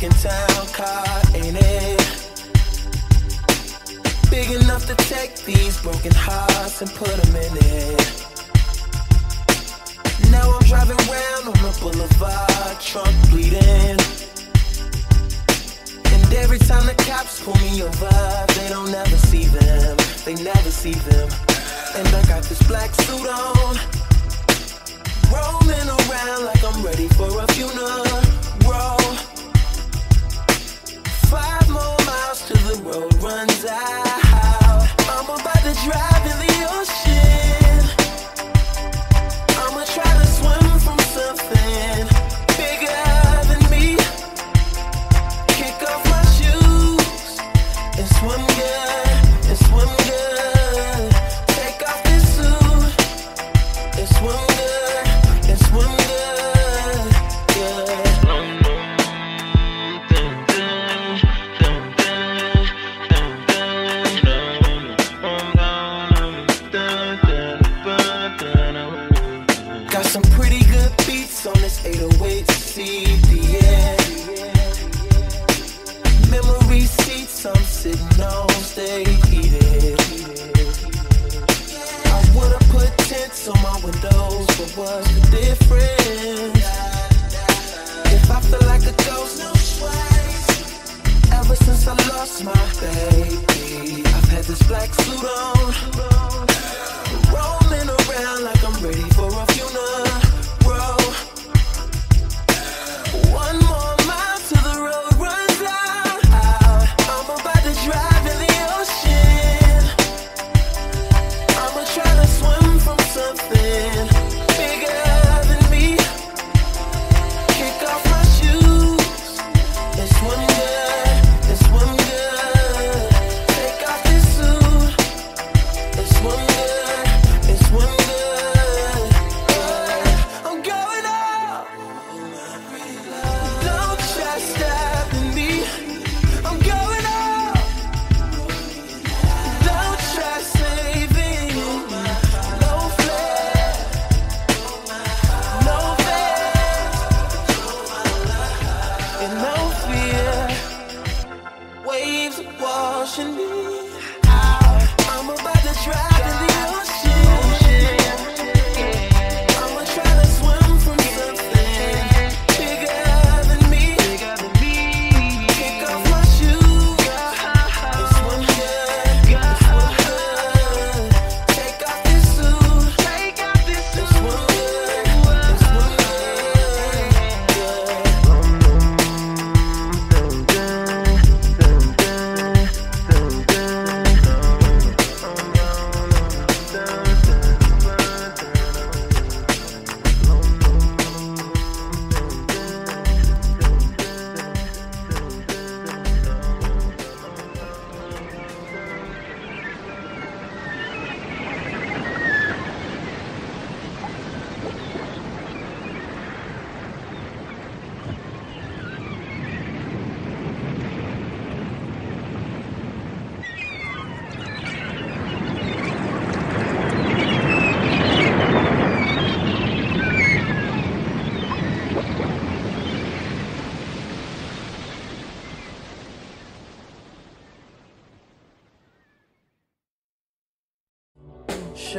can tell car, in it? Big enough to take these broken hearts and put them in it. Now I'm driving round on the boulevard, trunk bleeding. And every time the cops pull me over, they don't ever see them. They never see them. And I got this black suit on. On, Me,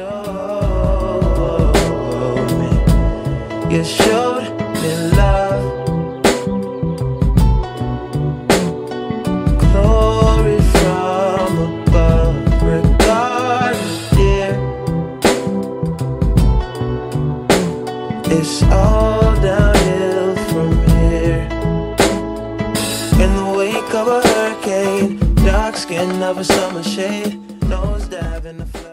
you showed me love. Glory from above, regardless, dear. It's all downhill from here. In the wake of a hurricane, dark skin of a summer shade, nose dive in the flood.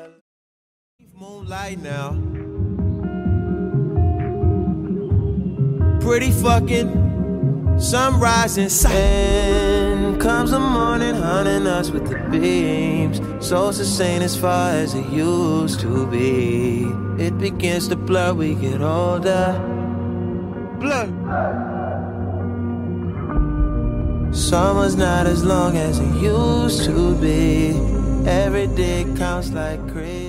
Moonlight now. Pretty fucking sunrise and sun. Comes the morning, hunting us with the beams. So sustained as far as it used to be. It begins to blur, we get older. Blur. Summer's not as long as it used to be. Every day counts like crazy.